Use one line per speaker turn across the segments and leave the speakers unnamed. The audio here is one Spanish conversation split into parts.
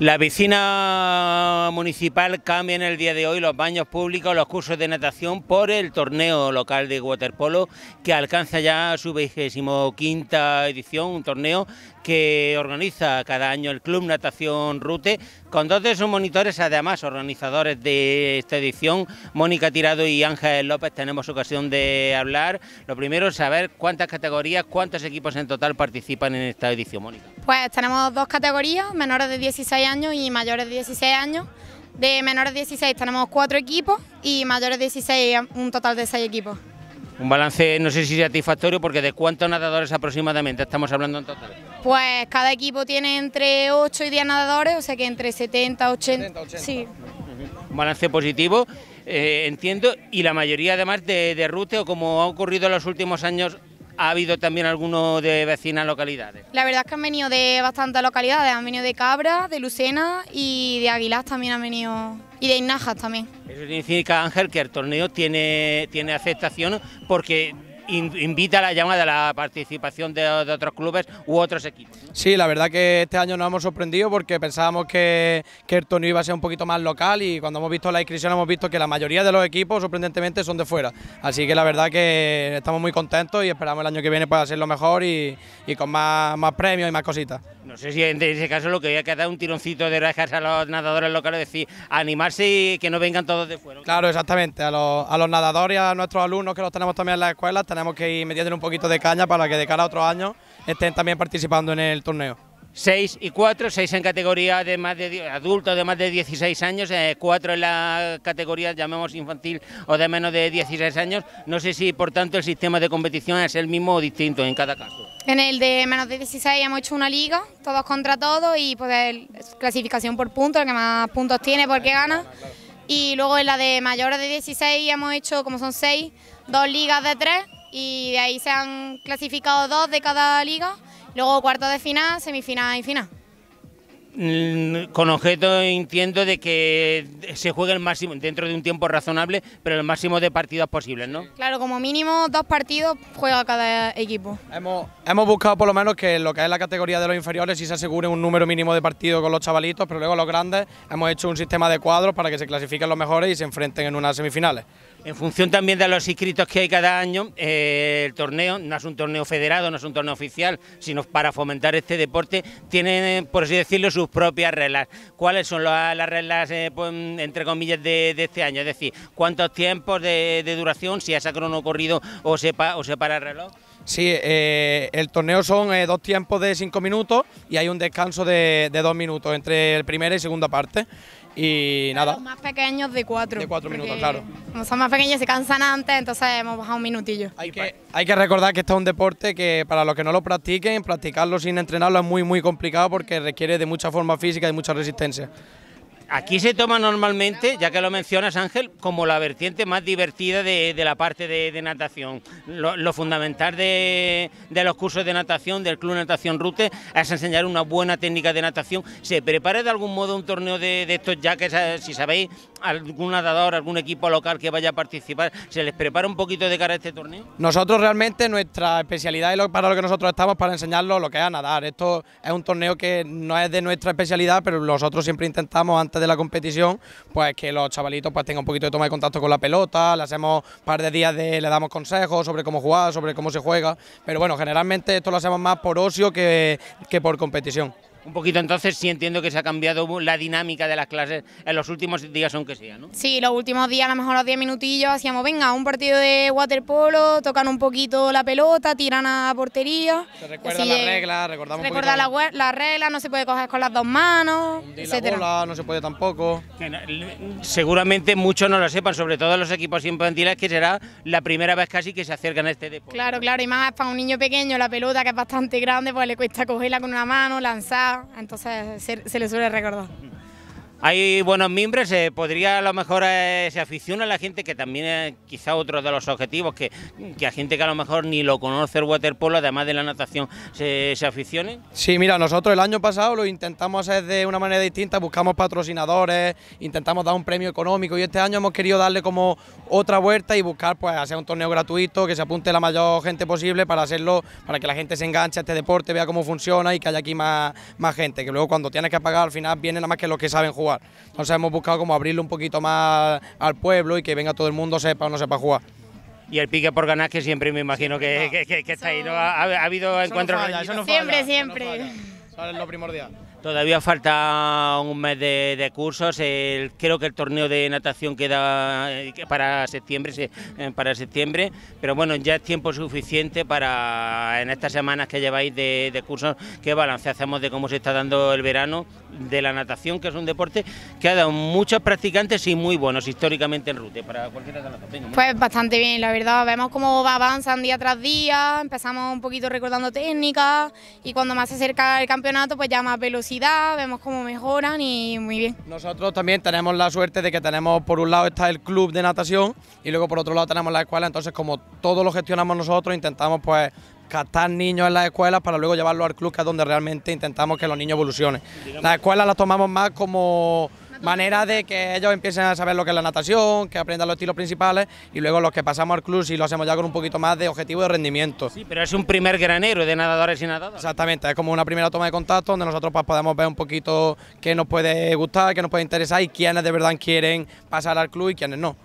La piscina municipal cambia en el día de hoy los baños públicos, los cursos de natación por el torneo local de waterpolo que alcanza ya su vigésimo quinta edición, un torneo que organiza cada año el Club Natación Rute con dos de sus monitores, además organizadores de esta edición, Mónica Tirado y Ángel López, tenemos ocasión de hablar. Lo primero es saber cuántas categorías, cuántos equipos en total participan en esta edición, Mónica.
Pues tenemos dos categorías, menores de 16 años y mayores de 16 años. De menores de 16 tenemos cuatro equipos y mayores de 16 un total de seis equipos.
Un balance no sé si satisfactorio porque de cuántos nadadores aproximadamente estamos hablando en total.
Pues cada equipo tiene entre 8 y 10 nadadores, o sea que entre 70, 80. Sí.
Un balance positivo, eh, entiendo, y la mayoría además de, de rute o como ha ocurrido en los últimos años, ha habido también algunos de vecinas localidades.
La verdad es que han venido de bastantes localidades, han venido de Cabra, de Lucena y de Aguilar también han venido, y de Inajas también.
Eso significa, Ángel, que el torneo tiene, tiene aceptación porque invita a la llamada a la participación de, otros clubes u otros equipos.
Sí, la verdad que este año nos hemos sorprendido porque pensábamos que, que, el torneo iba a ser un poquito más local y cuando hemos visto la inscripción hemos visto que la mayoría de los equipos sorprendentemente son de fuera. Así que la verdad que estamos muy contentos y esperamos el año que viene pueda ser lo mejor y, y con más, más premios y más cositas.
No sé si en ese caso lo que había que dar un tironcito de orejas a los nadadores locales, decir, animarse y que no vengan todos de fuera.
Claro, exactamente. A los, a los nadadores y a nuestros alumnos que los tenemos también en las escuelas, tenemos que ir metiendo un poquito de caña para que de cara a otros años estén también participando en el torneo.
6 y 4, 6 en categoría de más de adultos de más de 16 años, 4 eh, en la categoría llamemos infantil o de menos de 16 años. No sé si por tanto el sistema de competición es el mismo o distinto en cada caso.
En el de menos de 16 hemos hecho una liga, todos contra todos y pues clasificación por puntos, el que más puntos tiene porque gana. Y luego en la de mayores de 16 hemos hecho, como son 6, dos ligas de 3 y de ahí se han clasificado dos de cada liga Luego cuarto de final, semifinal y final.
Mm, con objeto entiendo de que se juegue el máximo dentro de un tiempo razonable, pero el máximo de partidos posibles, ¿no?
Claro, como mínimo dos partidos juega cada equipo.
Hemos, hemos buscado por lo menos que lo que es la categoría de los inferiores sí se asegure un número mínimo de partidos con los chavalitos, pero luego los grandes hemos hecho un sistema de cuadros para que se clasifiquen los mejores y se enfrenten en unas semifinales.
En función también de los inscritos que hay cada año, eh, el torneo no es un torneo federado, no es un torneo oficial, sino para fomentar este deporte, tiene, por así decirlo, sus propias reglas. ¿Cuáles son las, reglas, eh, pues, entre comillas, de, este año? Es decir, ¿cuántos tiempos de, duración, si es crono corrido o se, o se para el reloj?
Sí, eh, el torneo son dos tiempos de cinco minutos y hay un descanso de, de dos minutos entre el primera y segunda parte. Y nada.
Los más pequeños de cuatro.
De cuatro minutos, claro.
Como son más pequeños se cansan antes, entonces hemos bajado un minutillo.
Hay que, hay que recordar que esto es un deporte que para los que no lo practiquen, practicarlo sin entrenarlo es muy, muy complicado porque requiere de mucha forma física y mucha resistencia.
Aquí se toma normalmente, ya que lo mencionas Ángel, como la vertiente más divertida de, la parte de, natación. Lo, fundamental de, los cursos de natación, del Club Natación Rute, es enseñar una buena técnica de natación. ¿Se prepara de algún modo un torneo de, estos, ya que si sabéis algún nadador, algún equipo local que vaya a participar, se les prepara un poquito de cara a este torneo?
Nosotros realmente nuestra especialidad y para lo que nosotros estamos para enseñarlo lo que es a nadar. Esto es un torneo que no es de nuestra especialidad, pero nosotros siempre intentamos antes de la competición, pues que los chavalitos pues tengan un poquito de toma de contacto con la pelota, le hacemos un par de días de, le damos consejos sobre cómo jugar, sobre cómo se juega, pero bueno, generalmente esto lo hacemos más por ocio que, que por competición.
Un poquito entonces sí entiendo que se ha cambiado la dinámica de las clases en los últimos días, aunque sea, ¿no?
Sí, los últimos días, a lo mejor los 10 minutillos, hacíamos, venga, un partido de waterpolo, tocan un poquito la pelota, tiran a portería.
Se recuerda las reglas, recordamos
recuerda las reglas, no se puede coger con las dos manos,
etcétera. no se puede tampoco.
seguramente muchos no lo sepan, sobre todo los equipos infantiles, que será la primera vez casi que se acercan a este deporte.
Claro, claro, y más para un niño pequeño, la pelota que es bastante grande, pues le cuesta cogerla con una mano, lanzar entonces se, le suele recordar.
Hay buenos miembros, se podría a lo mejor eh, se aficiona la gente, que también es quizá otro de los objetivos, que, que a gente que a lo mejor ni lo conoce el waterpolo, además de la natación, se, se aficione.
Sí, mira, nosotros el año pasado lo intentamos hacer de una manera distinta, buscamos patrocinadores, intentamos dar un premio económico y este año hemos querido darle como otra vuelta y buscar pues hacer un torneo gratuito, que se apunte la mayor gente posible para hacerlo, para que la gente se enganche a este deporte, vea cómo funciona y que haya aquí más, más gente, que luego cuando tienes que pagar al final vienen nada más que los que saben jugar. Entonces hemos buscado como abrirlo un poquito más al pueblo y que venga todo el mundo sepa o no sepa jugar.
Y el pique por ganar, que siempre me imagino que, que- que- que está ahí, ¿no? Ha, ha habido encuentros... reñidos.
Siempre, siempre.
Eso es lo primordial.
Todavía falta un mes de, de cursos. el- creo que el torneo de natación queda eh, para septiembre, se- eh, para septiembre, pero bueno, ya es tiempo suficiente para en estas semanas que lleváis de, de cursos qué balance hacemos de cómo se está dando el verano de la natación, que es un deporte que ha dado muchos practicantes y muy buenos históricamente en Rute para cualquiera de las
Pues bastante bien, la verdad. Vemos cómo avanzan día tras día, empezamos un poquito recordando técnicas y cuando más se acerca el campeonato pues ya más velocidad, vemos cómo mejoran y muy bien.
Nosotros también tenemos la suerte de que tenemos, por un lado está el club de natación y luego por otro lado tenemos la escuela, entonces como todo lo gestionamos nosotros, intentamos pues captar niños en las escuelas para luego llevarlos al club, que es donde realmente intentamos que los niños evolucionen. Las escuelas las tomamos más como manera de que ellos empiecen a saber lo que es la natación, que aprendan los estilos principales y luego los que pasamos al club sí lo hacemos ya con un poquito más de objetivo de rendimiento.
Sí, pero es un primer granero de nadadores y nadadoras.
Exactamente, es como una primera toma de contacto donde nosotros pues, podemos ver un poquito qué nos puede gustar, qué nos puede interesar y quiénes de verdad quieren pasar al club y quiénes no.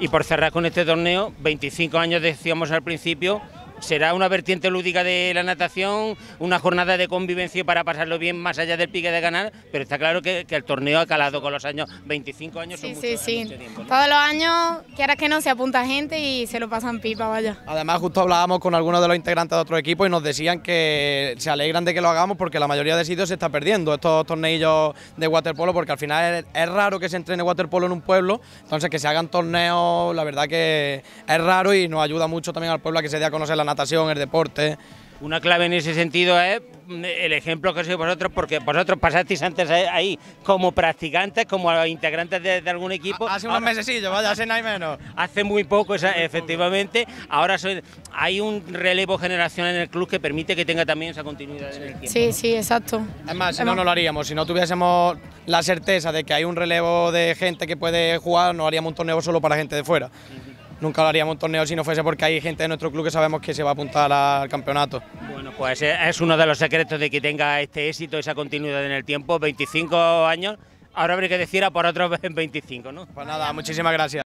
Y por cerrar con este torneo, 25 años decíamos al principio, será una vertiente lúdica de la natación, una jornada de convivencia para pasarlo bien más allá del pique de ganar, pero está claro que, que el torneo ha calado con los años, 25 años son
Sí,
muchos-
sí,
es
sí.
mucho tiempo, ¿no?
Todos los años, quieras que no, se apunta gente y se lo pasan pipa, vaya.
Además, justo hablábamos con algunos de los integrantes de otro equipo y nos decían que se alegran de que lo hagamos porque la mayoría de sitios se está perdiendo estos torneillos de waterpolo porque al final es, es raro que se entrene waterpolo en un pueblo, entonces que se hagan torneos, la verdad que es raro y nos ayuda mucho también al pueblo a que se dé a conocer la natación, el deporte.
Una clave en ese sentido es mm, el ejemplo que sois vosotros, porque vosotros pasasteis antes ahí como practicantes, como integrantes de, de algún equipo.
Hace unos
Ahora-
mesecillos, vaya, hace nada y menos.
Hace muy poco, esa- efectivamente. Ahora soy- hay un relevo generacional en el club que permite que tenga también esa continuidad en el tiempo.
Sí, sí, exacto.
Es más, si no, no lo haríamos. Si no tuviésemos la certeza de que hay un relevo de gente que puede jugar, no haríamos un torneo solo para gente de fuera. Nunca lo haríamos un torneo si no fuese porque hay gente de nuestro club que sabemos que se va a apuntar al campeonato.
Bueno, pues es uno de los secretos de que tenga este éxito, esa continuidad en el tiempo. 25 años, ahora habría que decir a por otros 25, ¿no?
Pues nada, muchísimas gracias.